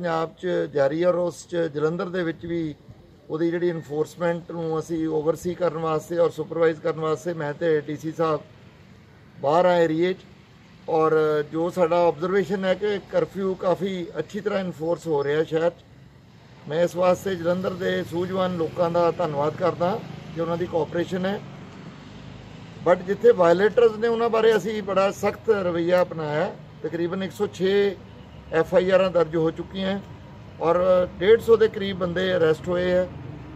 ਪੰਜਾਬ 'ਚ ਜਾਰੀ ਔਰ ਉਸ 'ਚ ਜਲੰਧਰ ਦੇ ਵਿੱਚ ਵੀ ਉਹਦੀ ਜਿਹੜੀ ਇਨਫੋਰਸਮੈਂਟ ਨੂੰ ਅਸੀਂ ਓਵਰਸੀ ਕਰਨ ਵਾਸਤੇ ਔਰ ਸੁਪਰਵਾਈਜ਼ ਕਰਨ ਵਾਸਤੇ ਮੈਂ ਤੇ ਡੀਸੀ ਸਾਹਿਬ ਬਾਹਰ ਆਏ ਏਰੀਏ 'ਚ ਔਰ ਜੋ ਸਾਡਾ ਆਬਜ਼ਰਵੇਸ਼ਨ ਹੈ ਕਿ ਕਰਫਿਊ ਕਾਫੀ ਅੱਛੀ ਤਰ੍ਹਾਂ ਇਨਫੋਰਸ ਹੋ ਰਿਹਾ ਸ਼ਹਿਰ 'ਚ ਮੈਂ ਇਸ ਵਾਸਤੇ ਜਲੰਧਰ ਦੇ ਸੂਝਵਾਨ ਲੋਕਾਂ ਦਾ ਧੰਨਵਾਦ ਕਰਦਾ ਕਿ ਉਹਨਾਂ ਦੀ ਕੋਆਪਰੇਸ਼ਨ ਹੈ ਬਟ ਜਿੱਥੇ ਵਾਇਲੇਟਰਸ ਨੇ ਉਹਨਾਂ ਬਾਰੇ ਅਸੀਂ ਬੜਾ ਸਖਤ ਰਵੱਈਆ ਅਪਣਾਇਆ ਹੈ। ਤਕਰੀਬਨ 106 ਐਫ ਆਈ ਆਰਾਂ ਦਰਜ ਹੋ ਚੁੱਕੀਆਂ ਹੈ ਔਰ 150 ਦੇ ਕਰੀਬ ਬੰਦੇ ਅਰੈਸਟ ਹੋਏ ਹੈ।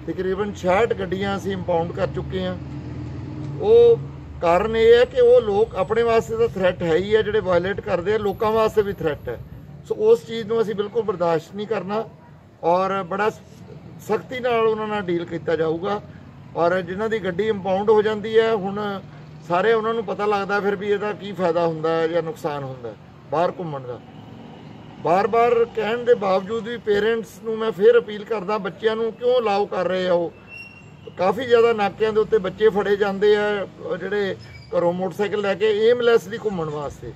ਤਕਰੀਬਨ 66 ਗੱਡੀਆਂ ਅਸੀਂ ਇੰਪਾਊਂਡ ਕਰ ਚੁੱਕੇ ਹਾਂ। ਉਹ ਕਾਰਨ ਇਹ ਹੈ ਕਿ ਉਹ ਲੋਕ ਆਪਣੇ ਵਾਸਤੇ ਤਾਂ ਥ੍ਰੈਟ ਹੈ ਹੀ ਹੈ, ਜਿਹੜੇ ਵਾਇਲੇਟ ਕਰਦੇ ਆ, ਲੋਕਾਂ ਵਾਸਤੇ ਵੀ ਥ੍ਰੈਟ ਹੈ। ਸੋ ਉਸ ਚੀਜ਼ ਨੂੰ ਅਸੀਂ ਬਿਲਕੁਲ ਬਰਦਾਸ਼ਤ ਨਹੀਂ ਕਰਨਾ ਔਰ ਬੜਾ ਸਖਤੀ ਨਾਲ ਉਹਨਾਂ ਨਾਲ ਡੀਲ ਕੀਤਾ ਜਾਊਗਾ। ਔਰ ਜਿਨ੍ਹਾਂ ਦੀ ਗੱਡੀ ਇੰਪਾਊਂਡ ਹੋ ਜਾਂਦੀ ਹੈ, ਹੁਣ ਸਾਰੇ ਉਹਨਾਂ ਨੂੰ ਪਤਾ ਲੱਗਦਾ ਫਿਰ ਵੀ ਇਹਦਾ ਕੀ ਫਾਇਦਾ ਹੁੰਦਾ ਜਾਂ ਨੁਕਸਾਨ ਹੁੰਦਾ, ਬਾਹਰ ਘੁੰਮਣ ਦਾ। ਬਾਰ-ਬਾਰ ਕਹਿਣ ਦੇ ਬਾਵਜੂਦ ਵੀ ਪੇਰੈਂਟਸ ਨੂੰ ਮੈਂ ਫੇਰ ਅਪੀਲ ਕਰਦਾ, ਬੱਚਿਆਂ ਨੂੰ ਕਿਉਂ ਅਲਾਉ ਕਰ ਰਹੇ ਆ ਉਹ? ਕਾਫੀ ਜ਼ਿਆਦਾ ਨਾਕਿਆਂ ਦੇ ਉੱਤੇ ਬੱਚੇ ਫੜੇ ਜਾਂਦੇ ਆ ਜਿਹੜੇ ਘਰੋਂ ਮੋਟਰਸਾਈਕਲ ਲੈ ਕੇ ਏਮਲੈਸਲੀ ਘੁੰਮਣ ਵਾਸਤੇ।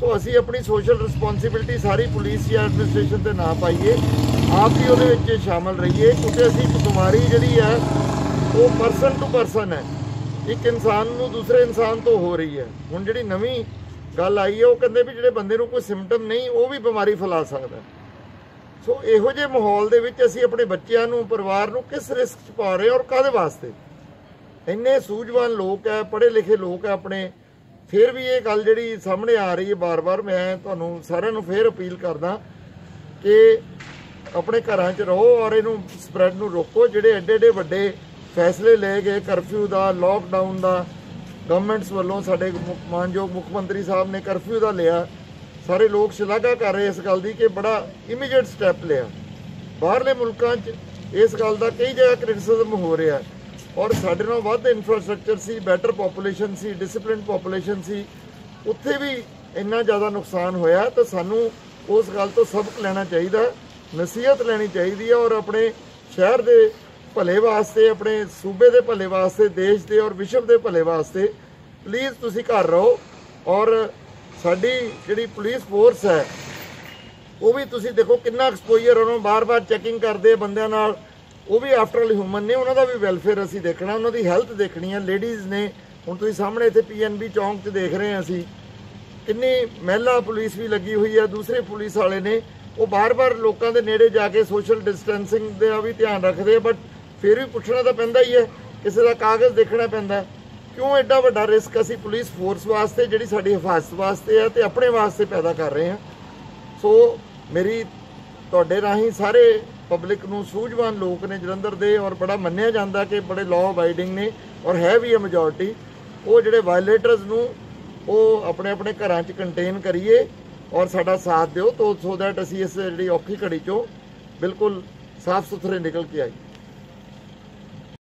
ਸੋ ਅਸੀਂ ਆਪਣੀ ਸੋਸ਼ਲ ਰਿਸਪੌਂਸਿਬਿਲਟੀ ਸਾਰੀ ਪੁਲਿਸ ਜਾਂ ਐਡਮਿਨਿਸਟ੍ਰੇਸ਼ਨ ਤੇ ਨਾ ਪਾਈਏ। ਆਪ ਵੀ ਉਹਦੇ ਵਿੱਚ ਸ਼ਾਮਲ ਰਹੀਏ, ਕਿਉਂਕਿ ਅਸੀਂ ਬਿਮਾਰੀ ਜਿਹੜੀ ਹੈ ਉਹ ਪਰਸਨ ਟੂ ਪਰਸਨ ਹੈ। ਇੱਕ ਇਨਸਾਨ ਨੂੰ ਦੂਸਰੇ ਇਨਸਾਨ ਤੋਂ ਹੋ ਰਹੀ ਹੈ। ਹੁਣ ਜਿਹੜੀ ਨਵੀਂ ਗੱਲ ਆਈ ਹੈ, ਉਹ ਕਹਿੰਦੇ ਵੀ ਜਿਹੜੇ ਬੰਦੇ ਨੂੰ ਕੋਈ ਸਿੰਪਟਮ ਨਹੀਂ, ਉਹ ਵੀ ਬਿਮਾਰੀ ਫੈਲਾ ਸਕਦਾ ਸੋ ਇਹੋ ਜਿਹੇ ਮਾਹੌਲ ਦੇ ਵਿੱਚ ਅਸੀਂ ਆਪਣੇ ਬੱਚਿਆਂ ਨੂੰ, ਪਰਿਵਾਰ ਨੂੰ ਕਿਸ ਰਿਸਕ 'ਚ ਪਾ ਰਹੇ ਔਰ ਕਾਦੇ ਵਾਸਤੇ? ਇੰਨੇ ਸੂਝਵਾਨ ਲੋਕ ਹੈ ਪੜ੍ਹੇ ਲਿਖੇ ਲੋਕ ਹੈ ਆਪਣੇ। ਫਿਰ ਵੀ ਇਹ ਗੱਲ ਜਿਹੜੀ ਸਾਹਮਣੇ ਆ ਰਹੀ ਹੈ ਬਾਰ-ਬਾਰ, ਮੈਂ ਤੁਹਾਨੂੰ ਸਾਰਿਆਂ ਨੂੰ ਫੇਰ ਅਪੀਲ ਕਰਦਾ ਕਿ ਆਪਣੇ ਘਰਾਂ 'ਚ ਰਹੋ ਔਰ ਇਹਨੂੰ ਸਪਰੈਡ ਨੂੰ ਰੋਕੋ। ਜਿਹੜੇ ਐਡੇ ਐਡੇ ਵੱਡੇ ਫੈਸਲੇ ਲਏ ਗਏ ਕਰਫਿਊ ਦਾ ਲੋਕਡਾਊਨ ਦਾ ਗਵਰਨਮੈਂਟਸ ਵੱਲੋਂ ਸਾਡੇ ਮਾਨਯੋਗ ਮੁੱਖ ਮੰਤਰੀ ਸਾਹਿਬ ਨੇ ਕਰਫਿਊ ਦਾ ਲਿਆ। ਸਾਰੇ ਲੋਕ ਸ਼ਲਾਘਾ ਕਰ ਰਹੇ ਇਸ ਗੱਲ ਦੀ ਕਿ ਬੜਾ ਇਮੀਡੀਏਟ ਸਟੈਪ ਲਿਆ। ਬਾਹਰਲੇ ਮੁਲਕਾਂ 'ਚ ਇਸ ਗੱਲ ਦਾ ਕਈ ਜਗ੍ਹਾ ਕ੍ਰਿਟਿਸਿਜ਼ਮ ਹੋ ਰਿਹਾ। ਔਰ ਸਾਡੇ ਨਾਲ ਵੱਧ ਇਨਫਰਾਸਟ੍ਰਕਚਰ ਸੀ ਬੈਟਰ ਪੋਪੂਲੇਸ਼ਨ ਸੀ ਡਿਸਪਲਿਨਡ ਪੋਪੂਲੇਸ਼ਨ ਸੀ। ਉੱਥੇ ਵੀ ਇੰਨਾ ਜ਼ਿਆਦਾ ਨੁਕਸਾਨ ਹੋਇਆ ਤਾਂ ਸਾਨੂੰ ਉਸ ਗੱਲ ਤੋਂ ਸਬਕ ਲੈਣਾ ਚਾਹੀਦਾ, ਨਸੀਹਤ ਲੈਣੀ ਚਾਹੀਦੀ ਹੈ ਔਰ ਆਪਣੇ ਸ਼ਹਿਰ ਦੇ ਭਲੇ ਵਾਸਤੇ, ਆਪਣੇ ਸੂਬੇ ਦੇ ਭਲੇ ਵਾਸਤੇ, ਦੇਸ਼ ਦੇ ਔਰ ਵਿਸ਼ਵ ਦੇ ਭਲੇ ਵਾਸਤੇ ਪਲੀਜ਼ ਤੁਸੀਂ ਘਰ ਰਹੋ ਔਰ ਸਾਡੀ ਜਿਹੜੀ ਪੁਲਿਸ ਫੋਰਸ ਹੈ, ਉਹ ਵੀ ਤੁਸੀਂ ਦੇਖੋ ਕਿੰਨਾ ਐਕਸਪੋਜ਼ਰ ਉਹਨਾਂ ਨੂੰ ਬਾਰ-ਬਾਰ ਚੈਕਿੰਗ ਕਰਦੇ ਬੰਦਿਆਂ ਨਾਲ। ਉਹ ਵੀ ਆਫਟਰ ਆਲ ਹਿਊਮਨ ਨੇ, ਉਹਨਾਂ ਦਾ ਵੀ ਵੈਲਫੇਅਰ ਅਸੀਂ ਦੇਖਣਾ, ਉਹਨਾਂ ਦੀ ਹੈਲਥ ਦੇਖਣੀ ਹੈ ਲੇਡੀਜ਼ ਨੇ। ਹੁਣ ਤੁਸੀਂ ਸਾਹਮਣੇ ਇੱਥੇ ਪੀਐਨਬੀ ਚੌਂਕ 'ਚ ਦੇਖ ਰਹੇ ਹਾਂ ਅਸੀਂ। ਕਿੰਨੀ ਮਹਿਲਾ ਪੁਲਿਸ ਵੀ ਲੱਗੀ ਹੋਈ ਹੈ, ਦੂਸਰੇ ਪੁਲਿਸ ਵਾਲੇ ਨੇ। ਉਹ ਬਾਰ-ਬਾਰ ਲੋਕਾਂ ਦੇ ਨੇੜੇ ਜਾ ਕੇ ਸੋਸ਼ਲ ਡਿਸਟੈਂਸਿੰਗ ਦਾ ਵੀ ਧਿਆਨ ਰੱਖਦੇ ਆ ਬਟ ਫਿਰ ਵੀ ਪੁੱਛਣਾ ਤਾਂ ਪੈਂਦਾ ਹੀ ਹੈ, ਕਿਸੇ ਦਾ ਕਾਗਜ਼ ਦੇਖਣਾ ਪੈਂਦਾ। ਕਿਉਂ ਐਡਾ ਵੱਡਾ ਰਿਸਕ ਅਸੀਂ ਪੁਲਿਸ ਫੋਰਸ ਵਾਸਤੇ, ਜਿਹੜੀ ਸਾਡੀ ਹਿਫਾਜ਼ਤ ਵਾਸਤੇ ਹੈ ਤੇ ਆਪਣੇ ਵਾਸਤੇ ਪੈਦਾ ਕਰ ਰਹੇ ਹਾਂ। ਸੋ ਮੇਰੀ, ਤੁਹਾਡੇ ਰਾਹੀਂ ਸਾਰੇ ਪਬਲਿਕ ਨੂੰ ਸੂਝਵਾਨ ਲੋਕ ਨੇ, ਜਲੰਧਰ ਦੇ, ਔਰ ਬੜਾ ਮੰਨਿਆ ਜਾਂਦਾ ਕਿ ਬੜੇ ਲਾਅ ਅਬਾਈਡਿੰਗ ਨੇ ਔਰ ਹੈ ਵੀ ਹੈ ਮੈਜੋਰਟੀ ਉਹ ਜਿਹੜੇ ਵਾਇਲੇਟਰਸ ਨੂੰ, ਉਹ ਆਪਣੇ ਆਪਣੇ ਘਰਾਂ 'ਚ ਕੰਟੇਨ ਕਰੀਏ ਔਰ ਸਾਡਾ ਸਾਥ ਦਿਓ, ਤੋ ਸੋ ਦੈਟ ਅਸੀਂ ਇਸ ਜਿਹੜੀ ਔਖੀ ਘੜੀ 'ਚੋਂ ਬਿਲਕੁਲ ਸਾਫ਼ ਸੁਥਰੇ ਨਿਕਲ ਕੇ ਆਈਏ।